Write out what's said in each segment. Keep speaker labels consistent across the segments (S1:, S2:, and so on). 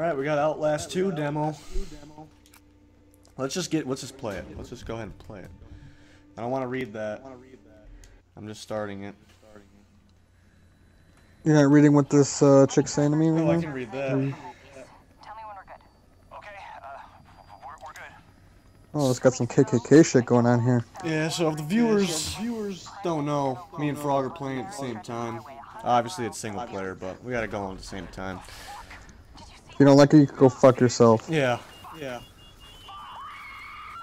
S1: Alright, we got Outlast 2 demo. Let's just get, let's just play it. Let's just go ahead and play it. I don't want to read that. I'm just starting it.
S2: You're not reading what this uh, chick's saying to me right
S1: Oh, I can read that.
S3: Tell me when we're good.
S4: Okay, uh, we're, we're good.
S2: Oh, it's got some KKK shit going on here.
S1: Yeah, so if the viewers viewers don't know, me and Frog are playing at the same time. Obviously it's single player, but we gotta go on at the same time.
S2: If you don't like it, you can go fuck yourself.
S1: Yeah. Yeah.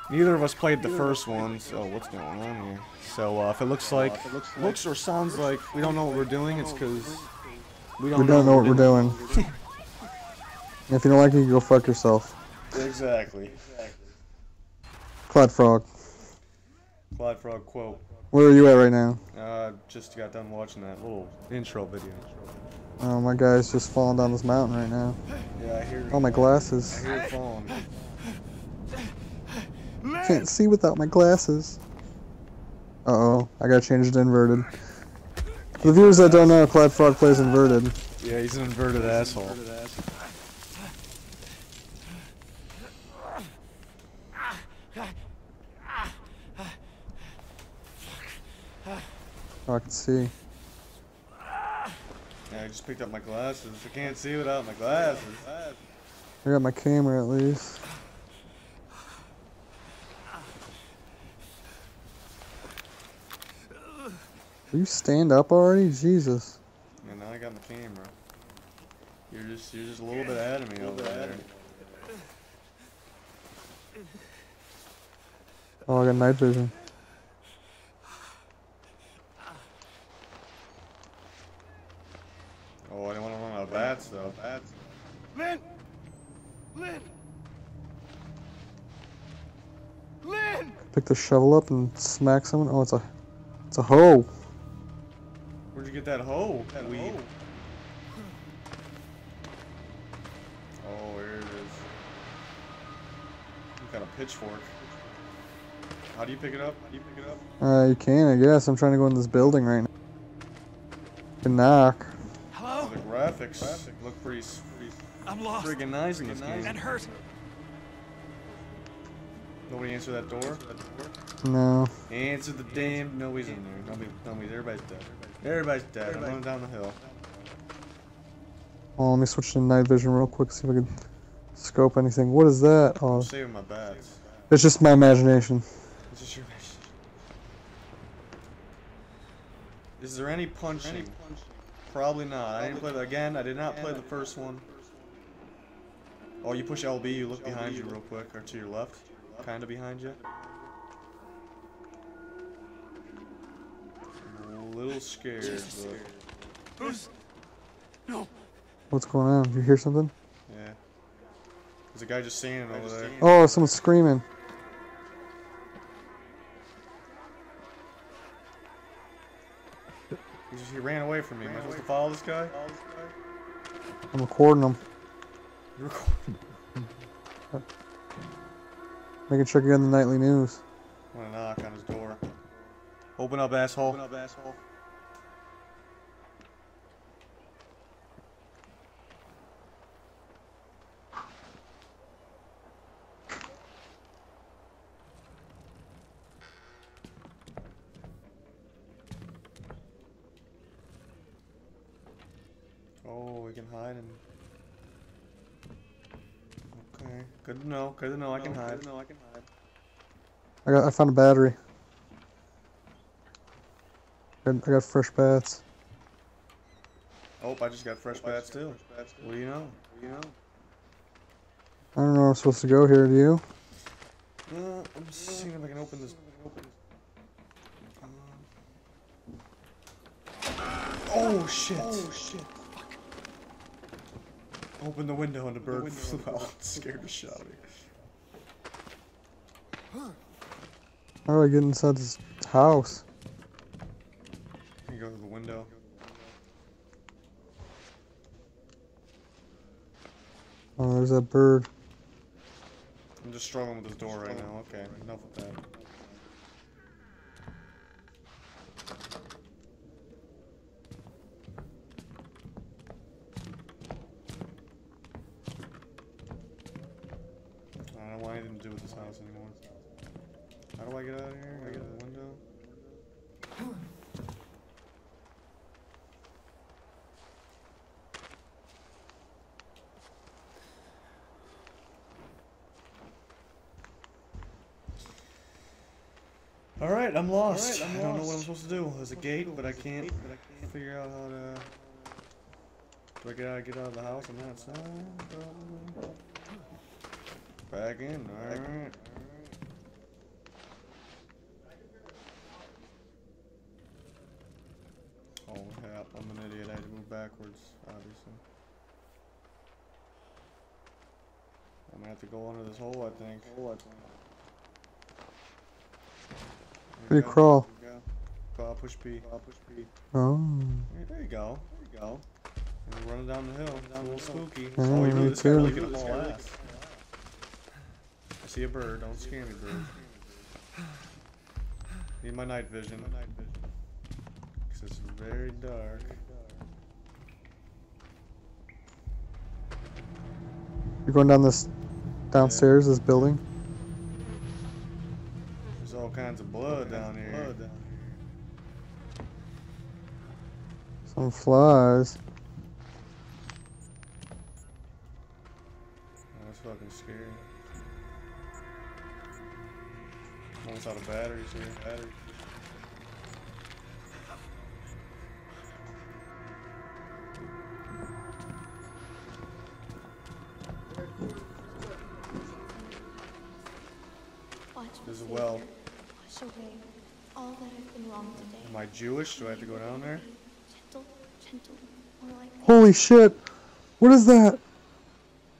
S1: Neither of us played the first one, so what's going on here? So uh, if it looks like, looks or sounds like we don't know what we're doing, it's because we don't,
S2: We don't know what we're doing. And if you don't like it, you can go fuck yourself.
S1: Exactly.
S2: Clyde Frog,
S1: Clyde Frog quote.
S2: where are you at right now?
S1: Uh, just got done watching that little intro video.
S2: Oh, my guy's just falling down this mountain right now.
S1: Yeah, I hear.
S2: Oh, my glasses.
S1: I hear falling.
S2: Can't see without my glasses. Uh oh, I gotta change it to inverted. For the viewers that don't know, Clyde Frog plays inverted.
S1: Yeah, he's an inverted asshole.
S2: Oh, I can see.
S1: Yeah, I just picked up my glasses. I can't see without my glasses.
S2: I got my camera at least. Will you stand up already? Jesus.
S1: And now I got my camera. You're just you're just a little bit ahead of me over there.
S2: Oh, I got night vision.
S1: Oh, I didn't want to run out of bats though. Bats.
S4: Lynn! Lynn! Lynn!
S2: Pick the shovel up and smack someone. Oh, it's a, it's a hoe.
S1: Where'd you get that hoe? That weed. Oh, here it is. You got a pitchfork. How do you pick it up? How do you pick it up?
S2: Uh, you can, I guess. I'm trying to go in this building right now. Can knock.
S4: Hello?
S1: Oh, the graphics look pretty, pretty
S4: I'm lost.
S1: friggin' nice in this
S4: And
S1: game.
S4: hurt.
S1: Nobody answer that door?
S2: No.
S1: Answer the damn. Nobody's in there. Nobody. nobody's. Everybody's dead. Everybody's dead. I'm running down the hill.
S2: Oh, let me switch to night vision real quick, see if I can scope anything. What is that? Oh,
S1: I'm saving my bats.
S2: it's just my imagination.
S1: This is your Is there any punching? Probably not. I didn't play the, again. I did not play the first one. Oh, you push LB. You look behind you real quick, or to your left, kind of behind you. I'm a little scared, but
S4: Who's? No.
S2: What's going on? Did you hear something?
S1: yeah. There's a guy just standing over there.
S2: Oh, someone's screaming.
S1: He, just, he ran away from me. Am I supposed to follow this guy?
S2: I'm recording him.
S1: You're recording.
S2: Making sure you're on the nightly news.
S1: I'm gonna knock on his door. Open up, asshole. Open up, asshole. Oh, we can hide and. Good to know. Good to know. I can hide. Good to know. I can hide.
S2: I got. I found a battery. I got, I got fresh bats.
S1: Oh, I just got fresh bats too. What do you know? What do you know?
S2: I don't know where I'm supposed to go here. Do you?
S1: Uh, I'm just seeing if I can open this. Oh shit! Oh shit! Open the window and the bird flew out. Scared the shit out of me.
S2: How do I get inside this house?
S1: You go through the window.
S2: Oh, there's that bird.
S1: I'm just struggling with this door right now. Okay, enough with that. I don't want anything to do with this house anymore. How do I get out of here? I get out the window? All right, I'm lost. I don't know what I'm supposed to do. There's a gate, but I can't figure out how to. Do I gotta get out of the house on that side? Probably. Back in. All right. Oh yeah, I'm an idiot. I had to move backwards, obviously. I'm gonna have to go under this hole, I think. Hole, I think.
S2: How do you crawl?
S1: Uh, push P. push P.
S2: Oh.
S1: Yeah, there you go. There you go. And we're running down the hill. Down a little spooky.
S2: Yeah,
S1: oh, you
S2: me
S1: really, this guy really
S2: too.
S1: gonna haul ass. I see a bird. Don't scare me, bird. Need my night vision. My night vision. Cause it's very dark.
S2: You're going down this downstairs, this building?
S1: There's all kinds of blood down here blood down here. Some flies. Out of batteries here. Batteries.
S5: Watch
S1: There's a
S5: Savior.
S1: well.
S5: Wash away all that I've been wrong today.
S1: Am I Jewish? Do I have to go down there?
S5: Gentle, gentle, like
S2: Holy shit! What is that?
S5: Is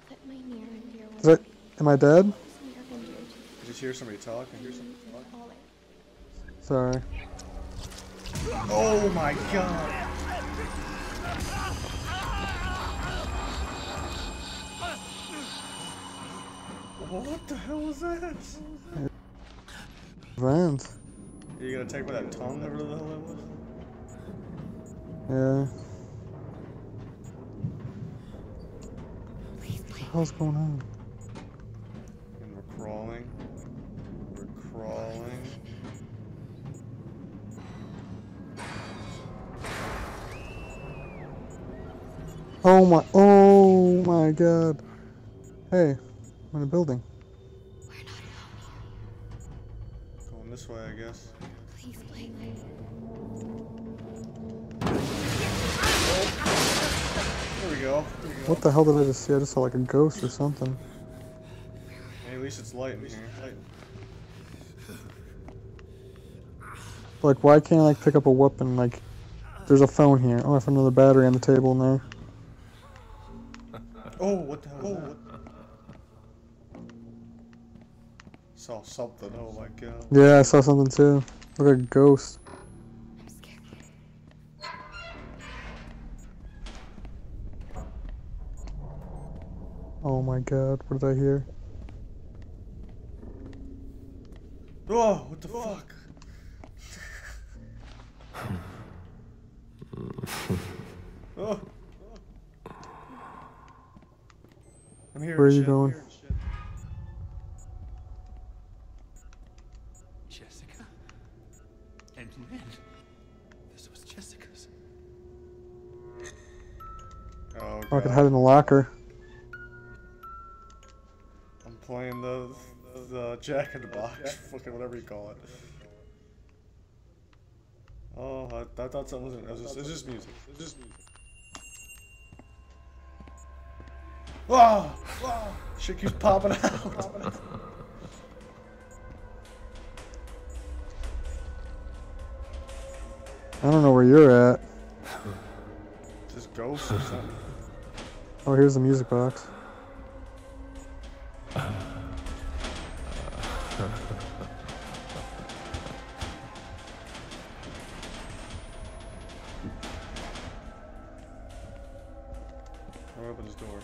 S5: let my near and dear one
S2: Is that- Am I dead?
S5: Use me or hinder to
S1: I just hear somebody talking. Hear somebody
S5: you
S1: talking.
S2: Sorry.
S1: Oh my god! What the hell was that?
S2: Vans.
S1: You gonna take with that tongue, whatever the hell that was?
S2: Yeah. What the hell's going on? Oh my, oh my god. Hey, I'm in a building.
S5: We're not alone
S1: Going this way, I guess.
S5: here. Please,
S1: There we go. There we go.
S2: What the hell did I just see? I just saw like a ghost or something.
S1: Hey, at least it's light in here.
S2: Like, why can't I like pick up a weapon? Like, there's a phone here. Oh, I found another battery on the table in there.
S1: Oh, what the hell? Oh, what? Saw something. Oh my god.
S2: Yeah, I saw something too. Look like a ghost.
S5: I'm scared.
S2: Oh my god, what did I hear?
S1: Oh, what the fuck? oh. I'm here.
S2: Where are you going?
S4: Jessica? And Lynn? This was Jessica's.
S1: Oh,
S2: Oh, I could hide in the locker.
S1: I'm playing the the Jack in the Box, fucking whatever you call it. Oh, I, I thought something was. In, it was just, it's just music. It's just music. Oh, oh, shit keeps popping out.
S2: I don't know where you're at.
S1: just ghosts or something.
S2: Oh, here's the music box.
S1: Open this door.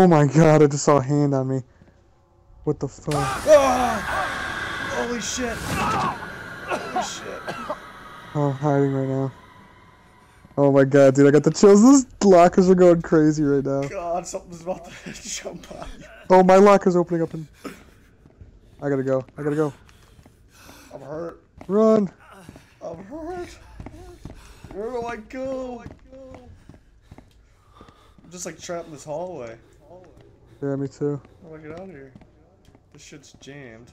S2: Oh my god, I just saw a hand on me. What the fuck?
S1: Oh, holy shit! Holy shit!
S2: Oh, I'm hiding right now. Oh my god, dude, I got the chills. Those lockers are going crazy right now.
S1: God, something's about to jump on you.
S2: Oh, my locker's opening up and. I gotta go. I gotta go.
S1: I'm hurt.
S2: Run.
S1: I'm hurt. Where do I go? I'm just like trapped in this hallway.
S2: Yeah, me too.
S1: How do I get out of here? This shit's jammed.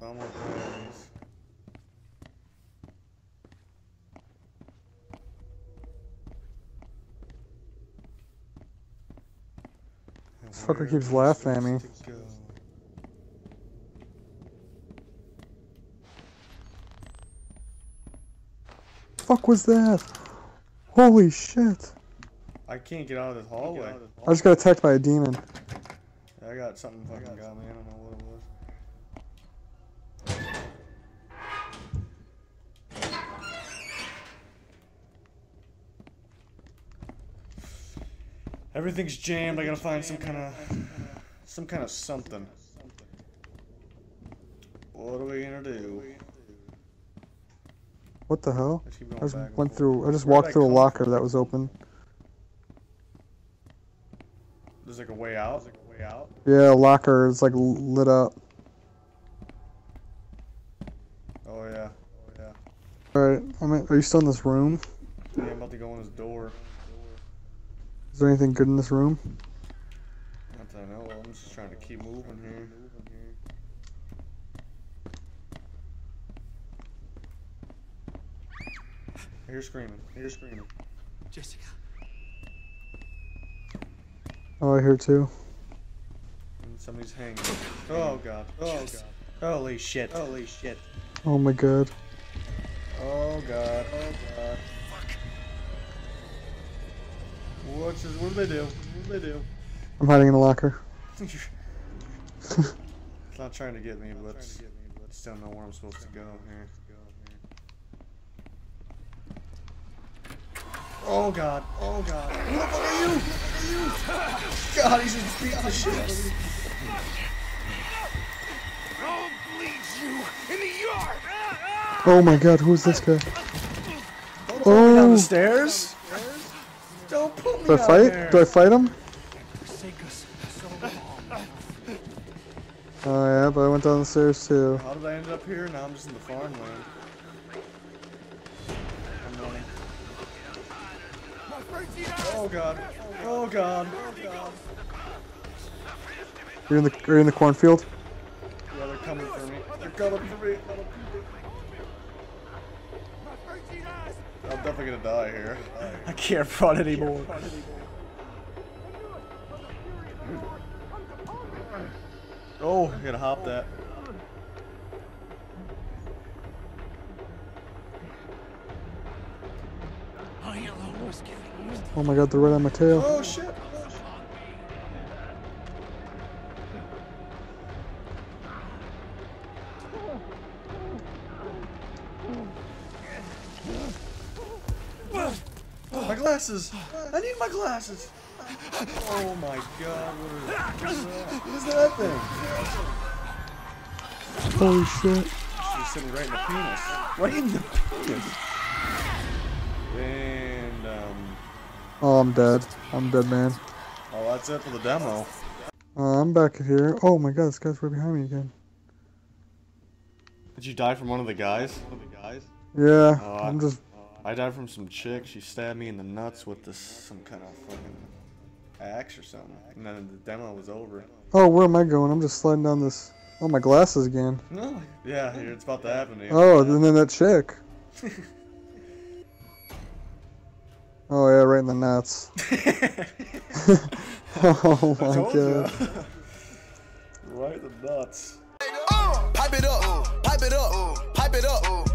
S1: Found more batteries.
S2: This fucker keeps laughing at me.
S1: supposed to go?
S2: Fuck was that? Holy shit.
S1: I can't get out of this hallway.
S2: I just got attacked by a demon.
S1: I got something fucking got me. I don't know what it was. Everything's jammed. I gotta find some kind of, some kind of something. What are we gonna do?
S2: What the hell?
S1: Let's
S2: I just went through. I just
S1: Where'd
S2: walked through a locker
S1: from?
S2: that was open.
S1: There's like a way out. There's like a way out.
S2: Yeah, a locker is like lit up.
S1: Oh yeah. Oh yeah.
S2: Alright, I'm in, are you still in this room?
S1: Yeah, I'm about to go in this door.
S2: Is there anything good in this room?
S1: Not that I know. of. I'm just trying to keep moving here. I hear screaming. I hear screaming.
S4: Jessica.
S2: Oh, I hear too.
S1: And somebody's hanging. Oh god. Oh god. Holy shit. Holy shit.
S2: Oh my god.
S1: Oh god. Oh god. What's this? What do they do? What do they do?
S2: I'm hiding in a locker.
S1: it's not trying to get me, but I just don't know where I'm supposed to go here. Oh god. Oh god. Who the fuck are you? Who are you? God, he's just beating the shit out of me.
S6: I'll bleed you in the yard!
S2: Oh my god, who's this guy?
S1: Don't put me down
S2: Oh.
S1: the stairs. Don't put me
S2: Do I fight?
S1: there.
S2: Do I fight him?
S4: Forsake us.
S2: Oh yeah, but I went down the stairs too.
S1: How did I end up here? Now I'm just in the farmland. I'm running. Oh god. Oh god. Oh god.
S2: You're in the you're in the cornfield.
S1: Yeah, they're coming for me. They're coming for me. I'm definitely gonna die here. I can't run anymore. Oh, I gotta hop that.
S2: Oh my god, they're right on my tail.
S1: Oh shit. My glasses! I need my glasses! Oh my god, what is, that? What is that thing?
S2: Holy shit.
S1: She's sitting right in the penis. Right in the penis.
S2: Oh, I'm dead. I'm dead, man.
S1: oh, that's it for the demo.
S2: Uh, I'm back here. Oh my god, this guy's right behind me again.
S1: Did you die from one of the guys? One of the guys?
S2: Yeah,
S1: Oh,
S2: I'm just.
S1: I died from some chick. She stabbed me in the nuts with this some kind of fucking axe or something. And then the demo was over.
S2: Oh, where am I going? I'm just sliding down this. Oh, my glasses again.
S1: No. Yeah, it's about to happen to you.
S2: Oh, and then that chick. Oh yeah, right in the nuts. oh
S1: I
S2: my
S1: told
S2: god.
S1: ya. right in the nuts.
S6: Pipe it up, pipe it up, pipe it up, pipe it up.